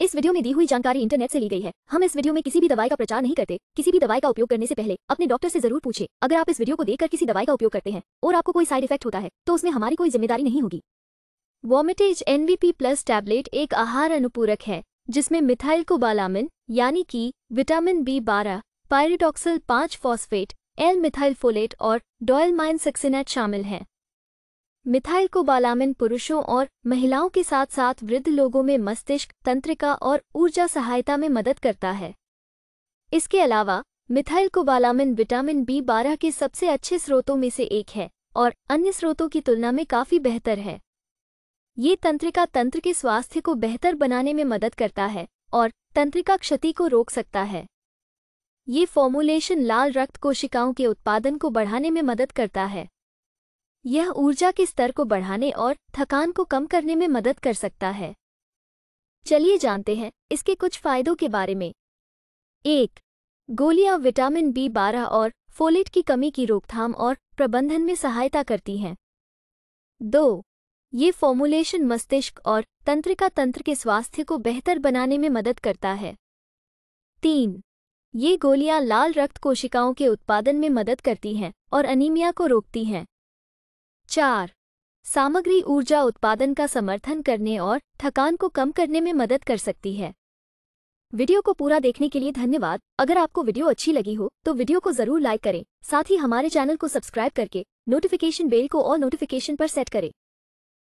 इस वीडियो में दी हुई जानकारी इंटरनेट से ली गई है। हम इस वीडियो में किसी भी दवाई का प्रचार नहीं करते। किसी भी दवाई का उपयोग करने से पहले अपने डॉक्टर से ज़रूर पूछे। अगर आप इस वीडियो को देखकर किसी दवाई का उपयोग करते हैं और आपको कोई साइड इफ़ेक्ट होता है तो उसमें हमारी कोई ज़िम्मेदारी नहीं होगी। वॉमिटेज एनवीपी प्लस टैबलेट एक आहार अनुपूरक है, जिसमें मिथाइल कोबालामिन, यानी कि विटामिन बी बारह, पायरिडॉक्सल पाँच फॉस्फेट, एल मिथाइल फोलेट और डॉयलमाइन सक्सिनेट शामिल हैं। मिथाइल कोबालामिन पुरुषों और महिलाओं के साथ साथ वृद्ध लोगों में मस्तिष्क, तंत्रिका और ऊर्जा सहायता में मदद करता है। इसके अलावा, मिथाइल कोबालामिन विटामिन बी बारह के सबसे अच्छे स्रोतों में से एक है और अन्य स्रोतों की तुलना में काफ़ी बेहतर है। ये तंत्रिका तंत्र के स्वास्थ्य को बेहतर बनाने में मदद करता है और तंत्रिका क्षति को रोक सकता है। ये फॉर्मुलेशन लाल रक्त कोशिकाओं के उत्पादन को बढ़ाने में मदद करता है। यह ऊर्जा के स्तर को बढ़ाने और थकान को कम करने में मदद कर सकता है। चलिए जानते हैं इसके कुछ फायदों के बारे में। एक, गोलियाँ विटामिन बी बारह और फोलेट की कमी की रोकथाम और प्रबंधन में सहायता करती हैं। दो, ये फॉर्मुलेशन मस्तिष्क और तंत्रिका तंत्र के स्वास्थ्य को बेहतर बनाने में मदद करता है। तीन, ये गोलियाँ लाल रक्त कोशिकाओं के उत्पादन में मदद करती हैं और अनीमिया को रोकती हैं। चार, सामग्री ऊर्जा उत्पादन का समर्थन करने और थकान को कम करने में मदद कर सकती है। वीडियो को पूरा देखने के लिए धन्यवाद। अगर आपको वीडियो अच्छी लगी हो तो वीडियो को ज़रूर लाइक करें। साथ ही हमारे चैनल को सब्सक्राइब करके, नोटिफिकेशन बेल को और नोटिफिकेशन पर सेट करें।